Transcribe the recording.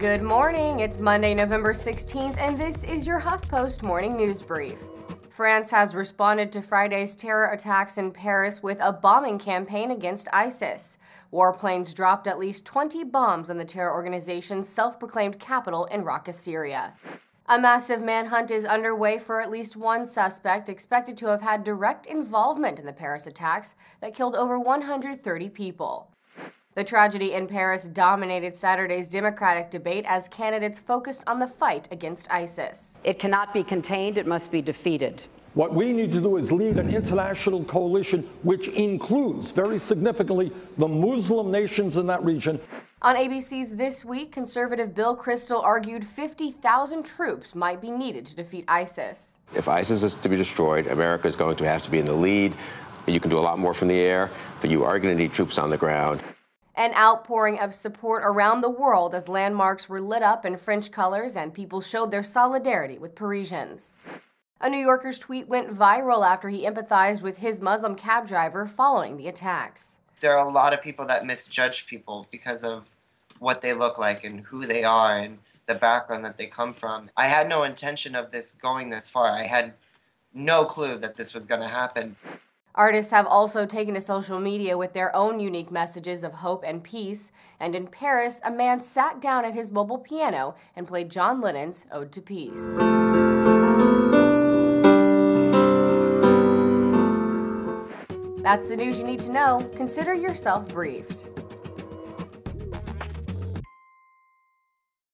Good morning. It's Monday, November 16th, and this is your HuffPost morning news brief. France has responded to Friday's terror attacks in Paris with a bombing campaign against ISIS. Warplanes dropped at least 20 bombs on the terror organization's self proclaimed capital in Raqqa, Syria. A massive manhunt is underway for at least one suspect expected to have had direct involvement in the Paris attacks that killed over 130 people. The tragedy in Paris dominated Saturday's Democratic debate as candidates focused on the fight against ISIS. It cannot be contained, it must be defeated. What we need to do is lead an international coalition which includes, very significantly, the Muslim nations in that region. On ABC's This Week, conservative Bill Kristol argued 50,000 troops might be needed to defeat ISIS. If ISIS is to be destroyed, America is going to have to be in the lead. You can do a lot more from the air, but you are going to need troops on the ground. An outpouring of support around the world as landmarks were lit up in French colors and people showed their solidarity with Parisians. A New Yorker's tweet went viral after he empathized with his Muslim cab driver following the attacks. There are a lot of people that misjudge people because of what they look like and who they are and the background that they come from. I had no intention of this going this far. I had no clue that this was going to happen. Artists have also taken to social media with their own unique messages of hope and peace. And in Paris, a man sat down at his mobile piano and played John Lennon's Ode to Peace. That's the news you need to know. Consider yourself briefed.